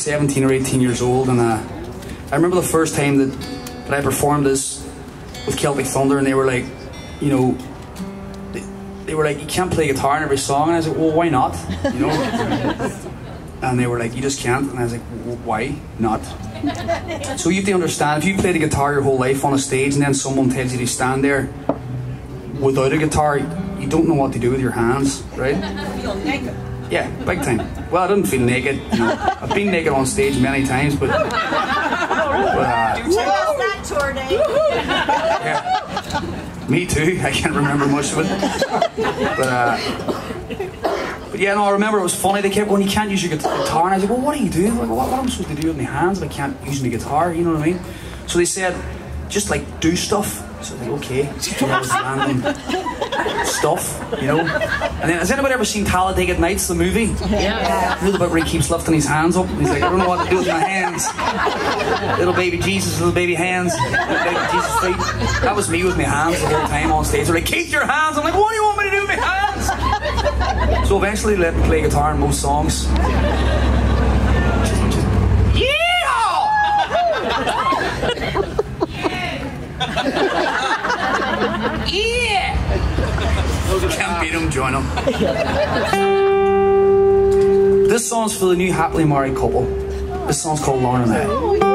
17 or 18 years old, and uh, I remember the first time that, that I performed this with Celtic Thunder, and they were like, you know, they, they were like, you can't play guitar in every song, and I was like, well, why not? You know. and they were like, you just can't, and I was like, why not? So you have to understand, if you play the guitar your whole life on a stage, and then someone tells you to stand there without a guitar, you don't know what to do with your hands, right? Yeah, big time. Well, I didn't feel naked. You know, I've been naked on stage many times, but, but uh, us that tour day. yeah, me too. I can't remember much of it. But uh, but yeah, no, I remember it was funny. They kept going, "You can't use your guitar," and I was like, "Well, what do you do? Like, what, what am I supposed to do with my hands if I can't use my guitar?" You know what I mean? So they said, "Just like do stuff." So I was like, "Okay." So that was random stuff, you know. And then, has anybody ever seen Talladega Nights, the movie? Yeah. The bit where he keeps lifting his hands up? And he's like, I don't know what to do with my hands. Little baby Jesus, little baby hands, little baby Jesus feet. That was me with my hands the whole time on stage. They're like, keep your hands. I'm like, what do you want me to do with my hands? So eventually let me play guitar in most songs. Yeah! Can't beat them, join them. This song's for the new happily married couple. This song's called Lauren and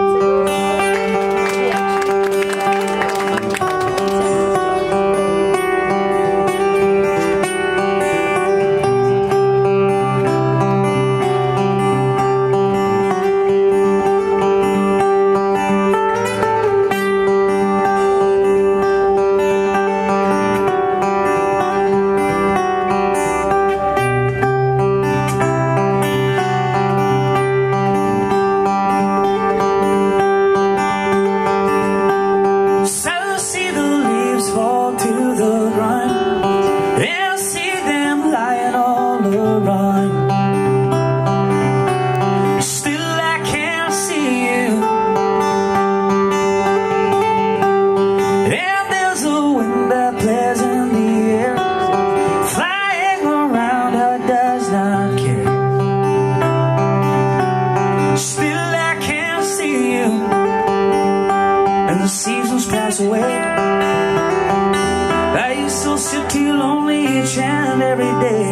still feel lonely each and every day.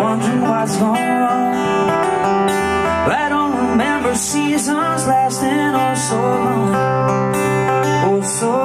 Wondering what's gone wrong I don't remember seasons lasting oh so long. Oh so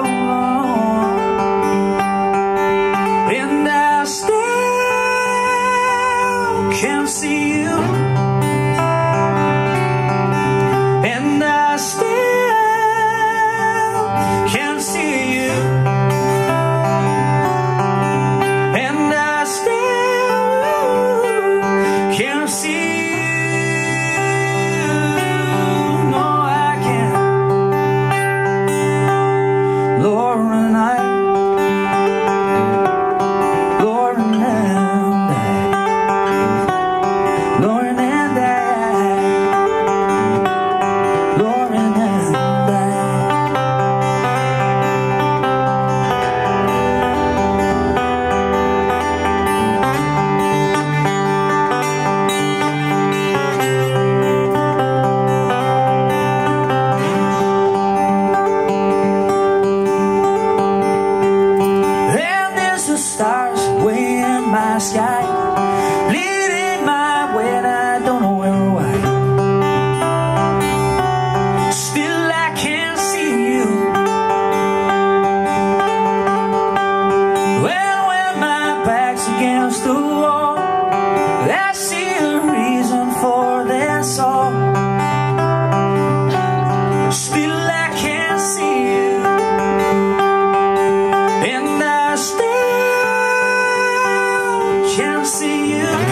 see you.